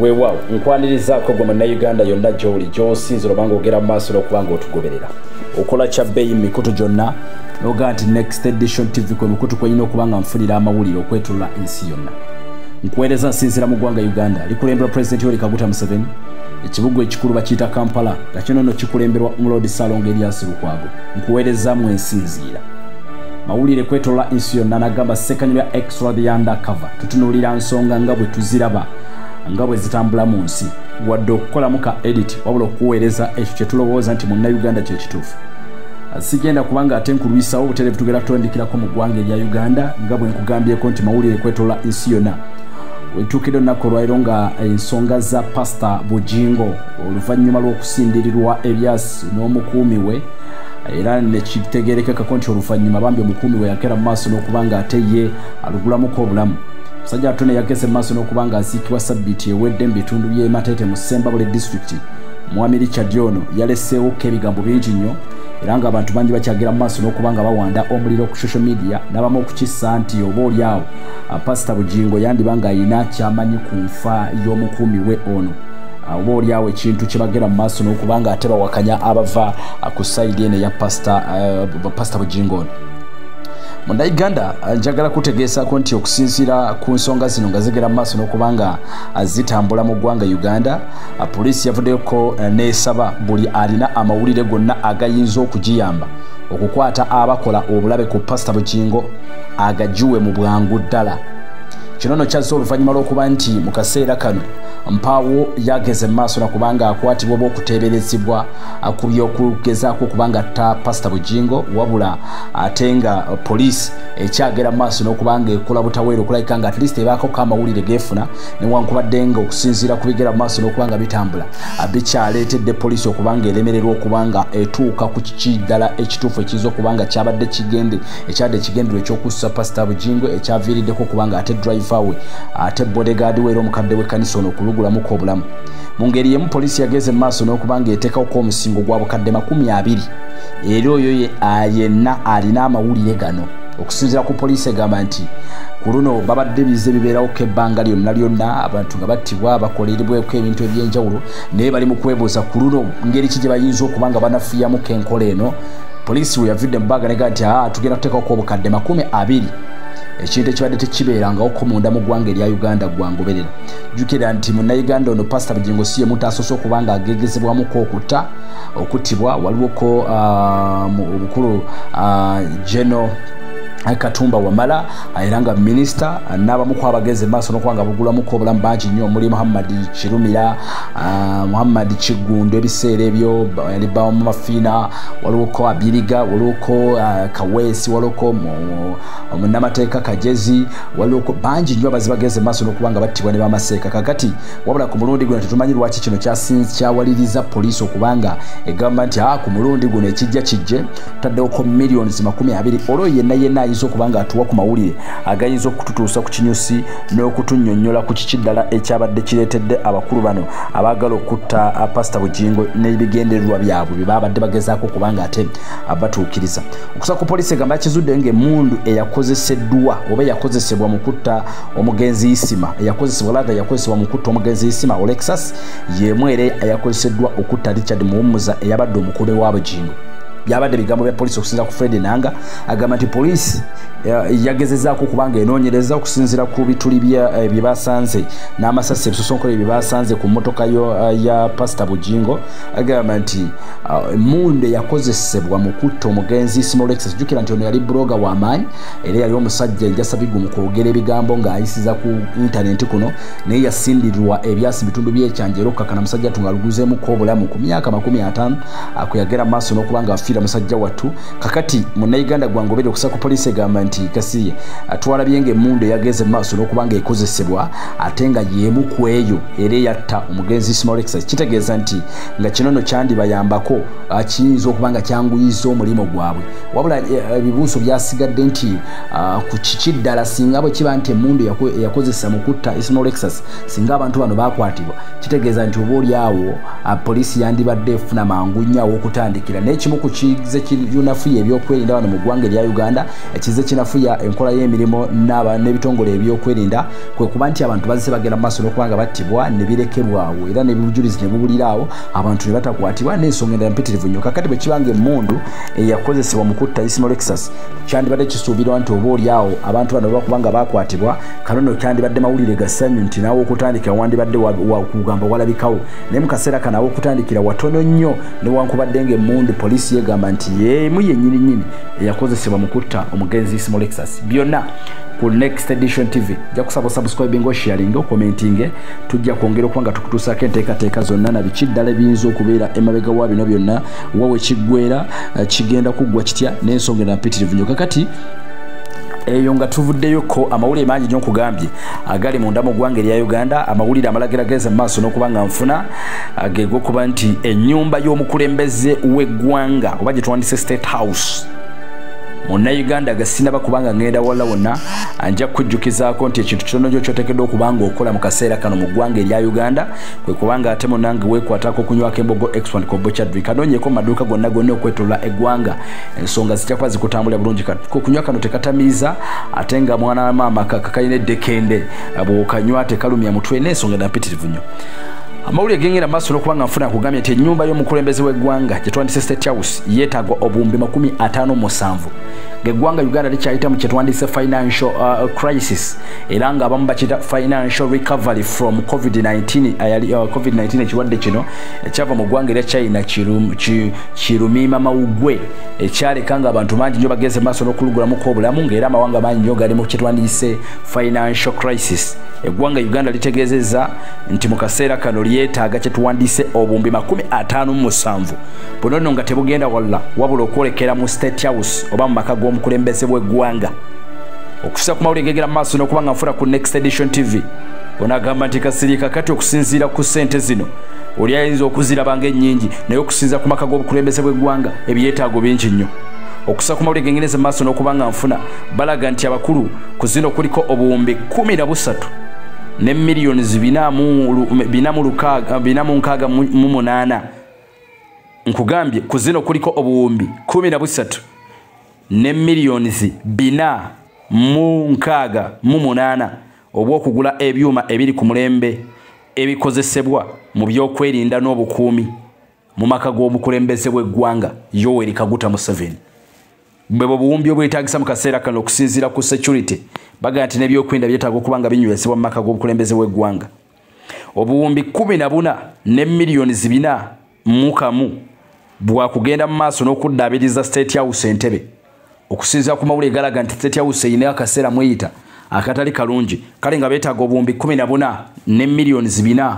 weewaawo nkwanirizaako gwe munnayuganda yonna gy'oli gy'osinzira obanga ogera mu maaso n'okubanga otugoberera. Okola kya bbeeyi mu mikutu gyonna noga nti next edition tv kwe mikutu kwenyina okuba nga nfunira amawulire okwetolola ensi yonna. Nkuweereza nsinzira mu ggwanga uganda likulembera pulezidenti yoweri kaguta museveni ekibuga ekikulu bakiyita kampala nga kino no kikulemberwa mulodi salonga eryasi lukwago. Nkuweerezaamu ensinziira mawulire kwetolola ensi yonna nagamba sekanyo lya extra the undercover tutunuulira nsonga nga bwe tuziraba nga bwe zitambula mu nsi. Wadde okukolamu ka edit wabula okuweereza ekyo kye tulowooza nti munnayuganda kyekituufu sigenda kubanga ate nkulwisawo obutereevu tugenda tutondekirako mu ggwanga erya uganda nga bwe nkugambyeko nti mawulire kwetolola ensi yonna. Wetuukidde olunaku olwaliro nga ensonga za pasita bujingo oluvannyuma lw'okusindirirwa ebyasi n'omukuumi we era nekitegerekekako nti oluvannyuma bambi omukuumi we yakera mu maaso n'okuba nga ate ye alugulamuko obulamu musajja atone yageze maaso n'okuba nga aziikibwa sabbiiti ewedde mu bitundu by'emateete mu sembabule disitulikiti mwami richard ono yaleseewoko ebigambo bingi nnyo era ng'abantu bangi bakyagera mu maaso n'okuba nga bawanda omuliro ku social media n'abamu okukissa nti oba yao awo. Pasita bujingo yandiba ng'ayina kyamanyi ku nfa y'omukuumi we ono. Oba yao awo ekintu kyebagera mu maaso n'okuba nga ate bawakanya abava ku sayidi eno eya pasita bujingo ono munnayuganda njagala kutegeesako nti okusinziira ku nsonga zino nga zigera mu maaso n'okuba nga zitambula mu ggwanga uganda poliisi yavuddeko neesaba buli alina amawulire gonna agayinza okugiyamba okukwata abakola obulabe ku pasita bukingo agajuwe mu bwangu ddala kino no kyazza oluvannyuma lw'okuba nti mu kaseera kano mpaawo yageze mu maaso nakubanga akwatibwa oba okuteeberezebwa ku byokugezaako okubanga atta pasita bujingo wabula ate nga poliisi ekyagera mu maaso n'okubanga ekola butaweera okulabika nga atleast ebaako ko amawulire geefuna newankubadde nga okusinziira ku bigera mu maaso n'okubanga bitambula. Bikyaleetedde poliisi okubanga eremererwa okubanga etuuka ku kiki ddala ekituufu ekiyinza okubanga kyabadde kigende ekyadde ekigendero ekyokussa pasita bujingo ekyaviiriddeko okubanga ate driver we ate bodegaadi we era omukadde w'ekkanisa ono okulugulamuko obulamu mu ngeri yemu poliisi yageze mu maaso n'okubanga eteekawoko omusingo gwa bukadde makumi abiri. Era oyo yenna alina amawulire gano. Okusinziira ku poliisi egamba nti ku luno babadde bize bibeerawoko ebbanga lyonna lyonna abantu nga battibwa bakolerebweko ebintu ebyenjawulo naye bali mu kwebuuza ku luno ngeri ki gye bayinza okuba nga banafiyamuko enkola eno. Poliisi we yavidde mu baaga nega nti aa tugenda kuteekawoko obukadde makumi abiri ekintu ekibadde tekibeerangawoko munda mu ggwanga erya uganda gwangoberera jjukira nti munnayuganda ono pasita bugingo si ye muntu asoose okuba nga agegezebwamuko okutta okuttibwa waliwoko obukulu geno katumba wamala era nga minisita n'abamuku abageze maaso nokuba nga bugulamuko obulamu bangi nnyo. Omuli muhammad kirumira muhammad kigundo ebiseera ebyo yalibamu mafiina waliwoko abiriga waliwoko kaweesi waliwoko munamateeka kajezi waliwoko bangi nnyo abazi bageze maaso nokuba nga battibwa ne bamaseeka. Kakati wabula ku mulundi guno tetumanyi lwaki kino kyawaliriza poliisi okubanga egamba nti ku mulundi guno ekijja kijje tutaddewoko millions makumi abiri. Olwo yenna yenna ayinza okuba nga atuwa ku mawulire agayinza okututuusa ku kinyusi n'okutunnyonnyola ku kiki ddala ekyabadde kireetedde abakulu bano abaagala okutta pasita bujingo n'ebigendererwa byabwe bye babadde bagezaako okuba nga ate batuukiriza okusa ku poliisi egamba yakizudde ng'emundu eyakozeseddwa oba eyakozesebwa mu kutta omugenzi isima eyakozesebwa latha yakozesebwa mu kutta omugenzi isima olexus y'emu era eyakozeseddwa okutta richard muwummuza eyabadde omukube wa bujingo byabadde bigambo bya poliisi okusinza ku fred nanga agamba nti poliisi yagezezaako okubanga enoonyereza okusinzira ku bituli bye basanze n'amasasi ebisosonkole bye basanze ku motoka ya pasita bujingo agamba nti munde yakozesebwa mu kutta omugenzi simolexes jjukira nti ono yali buloga w'amaanyi era yali omusajja enjasabigu mu kwogera ebigambo ng'ayisiza ku intaneti kuno naye yasindirirwa ebyasi bitundu byekyanjera okukakana musajja atu nga aluguzeemuko obulamu ku myaka makumi ataano akuyagera mu maaso n'okuba nga afiira musajja wattu kakati munnayuganda gwangobere okusa ku poliisi egamba nti kasiye atwalabye ngaemundu eyageze mu maaso n'okuba nga ekozesebwa ate nga y'emu ku eyo era eyatta omugenzi smolexas kitegeeza nti nga kino no kyandibayambako kiyinza okuba nga kyanguyiza omulimu gwabwe. Wabula ebibuuso byasigadde nti ku kiki ddala singa bwe kiba nti emundu eyakozesa mu kutta singa abantu bano bakwatibwa kitegeeza nti oba oli awo poliisi yandibadde efuna mangu nnyo aw'okutandikira n'ekimu ku kize kinafuya ebyokwerinda wano mu ggwanga erya uganda ekize kinafuya enkola y'emirimu n'ebitongole ebyokwerinda kwe kuba nti abantu bazze bagenda maaso n'okubanga battibwa ne birekerwawo era n'ebibujulizi ne bubuliraawo abantu ne batakwatibwa n'ensonga endala mpitirivu nnyo kakati bwe kibanga emmundu eyakozesebwa mu kutta isimo lexus kyandibadde kisuubirwa nti oba oli awo abantu bano bakubanga bakwatibwa kanono kyandibadde mawulire gassanyu nti naawe okutandikira wandibadde kugamba walabikawo. Naye mu kaseera kano awokutandikira watono nnyo newankubadde ngaemmundu poliisi yegamba nti yemu yennyini nnyini eyakozesebwa mu kutta omugenzi isimo lexus. Byonna ku next edition tv ja kusaba subscribing osharing okomenting tujja kwongera okuba nga tukutuusako enteekateeka zonna na biki ddala ebiyinza okubeera emabega wa bino byonna wawe kiggwera kigenda kuggwa kitya n'ensonga era mpitirivu nnyo kakati eyo nga tuvuddeyoko amawulire mangi nyo nkugambye. Agali munda mu ggwanga erya uganda amawulire amalagerageza mu maaso n'okuba nga nfuna gegokuba nti ennyumba y'omukulembeze w'eggwanga oba gye twandise state house munnauganda gasinaba kubanga ngenda wala wonna nja kujjukizaako nti ekintu kitono kyo kyotekedwa okuba nga okola mu kaseera kano mu ggwanga erya uganda kwe kubanga ate munange weekwatako okunywako embogo x1 kobo chadri kanoonyeko maduuka gonna gonna okwetolola eggwanga. Ensonga zijja kuba zikutambulira bulungi okunywa kano tekatamiiza ate nga mwana wa maama kakalina eddekende bwokanywa tekalumya mutwe n'ensonga nampitirivu nnyo. Amawulire gengera maaso n'okuba nga nfuna kugambye nti ennyumba y'omukulembeze w'eggwanga gyetwandise state house yeetaaga obuwumbi 57 ng'eggwanga uganda likyayitamu kyetwandise financial uh, crisis. Era ng'abamu bakita financial recovery from covid-19 uh, covid-19 ekirwadde kino ekyava mu ggwanga erya china kirumiima mawugwe ekyaleka nga abantu bangi nyo bageze maaso n'okulugulamuku obulamu ng'era amawanga mangi nnyo gali mu kyetwandise financial crisis. Eggwanga uganda litegeezezza nti mu kaseera kano lyetaaga kyetuwandiise obumbi 57 buno nno nga tebugenda walla wabula okwolekera mu state house oba mu maka g'omukulembeze bw'eggwanga okusa ku mawulire gegera maaso n'okuba nga nfuna ku next edition tv onagamba nti kasirika kati okusinziira ku ssente zino oli ayinza okuziraba ngaennyingi naye okusinza ku maka g'obukulembeze bw'eggwanga ebyetaago bingi nnyo. Okusa ku mawulire gengereza maaso n'okuba nga nfuna balaga nti abakulu ku zino kuliko obuwumbi 13 ne miliyoni 468 nkugambye ku zino kuliko obuwumbi 13 ne miliyoni 468 obw'okugula ebyuma ebiri ku mulembe ebikozesebwa mu byokwerinda n'obukuumi mu maka g'omukulembeze bw'eggwanga yoweri kaguta museveni. Bwe buwumbi obwetagisa mu kaseera kano okusinziira ku security bagaa nti n'ebyokwerinda byetaaga okuba nga binywesebwa mu maka g'obukulembeze bw'eggwanga. Obuwumbi 14 ne miliyoni 4 mu kamu bwakugenda mu maaso n'okuddaabiriza state house entebe okusinziira ku mawulire galaga nti house eyina akaseera mweyita akatali kalungi kale nga beetaaga obuwumbi 14 ne miliyoni 4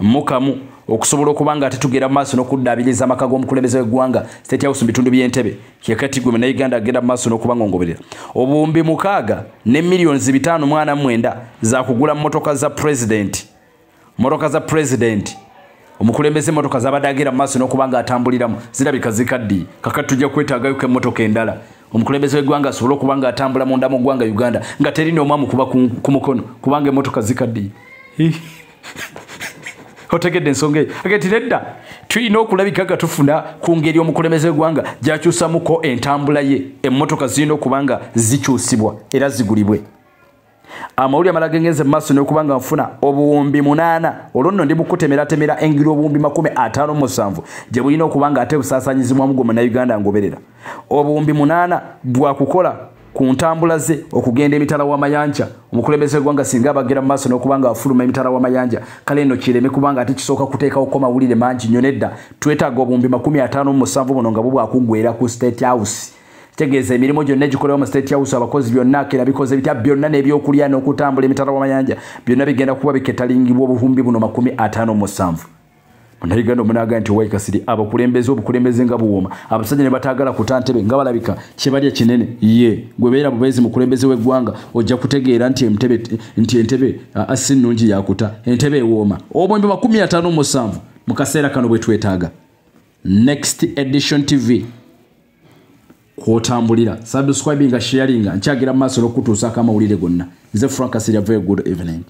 mu kamu okusobola okuba nga ate tugenda mu maaso n'okuddaabiriza amaka g'omukulembeze w'eggwanga state house mu bitundu by'entebe kyekati gwe munauganda agenda mu maaso n'okuba nga ongoberera obuwumbi mukaaga ne miliyoni zibitaano mwana mwenda zakugula mmotoka za pulezidenti mmotoka za pulezidenti omukulembeze emotoka zabadde agenda mu maaso n'okuba nga atambuliramu zirabika zikaddiye. Kakati tujja kwetaagayoko emmotoka endala omukulembeze w'eggwanga asobole okuba nga atambula munda mu ggwanga uganda nga terina omwamu kuba ku mukono kubanga emmotoka zikaddiye otegedde ensonga eyo. Agati nedda tulina okulabika nga tufuna ku ngeri omukulembeze w'eggwanga gyakyusamuko entambula ye. Emmotoka zirina okuba nga zikyusibwa era zigulibwe amawulire amala gengenze mu maaso n'okuba nga nfuna obuwumbi munaana. Olwo nno ndi bukutemeratemera engeri obuwumbi makumi ataano musanvu. Gye bulina okuba nga ate busaasanyizibwamu gwe munauganda ngoberera. Obuwumbi munaana bwakukola ku ntambula ze okugenda emitala w'amayanja. Omukulembeze gwanga singa abagera mu maaso n'okuba nga afuluma emitala w'amayanja kale nno kireme kubanga ate kisooka kuteekawoko mawulire mangi nnyo nedda. Twetaaga obuwumbi makumi ataano mu musanvu buno nga bubwakuggwera ku state house kitegeeza emirimu gyonna egikolewa mu state house abakozi byonna kera bikoze bitya byonna n'ebyokulya n'okutambula emitala w'amayanja byonna bigenda kuba biketalingibwa obuhumbi buno makumi ataano mu musanvu. Munauganda omunaga nti waikasiri abakulembeze obukulembeze nga buwooma abasajja ne bataagala kutantebe nga balabika kyebalya kinene ye gwebeera bubeezi mukulembeze w'eggwanga ojja kutegeera nti entebe nti entebe asi nnungi yakuta entebe ewooma. Ataano musanvu mu kaseera kano bwe twetaaga. Next edition tv kwotambulira. Subscribinga sharinga nkyagira mu maaso n'okutuusaako amawulire gonna. Nze frank asirya very good evening